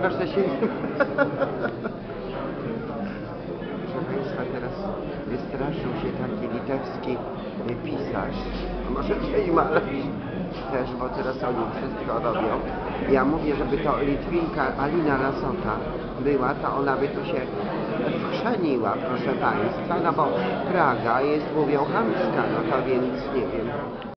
Proszę się. Proszę Państwa, teraz wystraszył się taki litewski e, pisarz. A Może i malarz też, bo teraz oni wszystko robią. Ja mówię, żeby to Litwinka Alina Lasota była, to ona by tu się wchrzaniła, proszę Państwa, no bo Praga jest, mówią, chamska, no to więc nie wiem.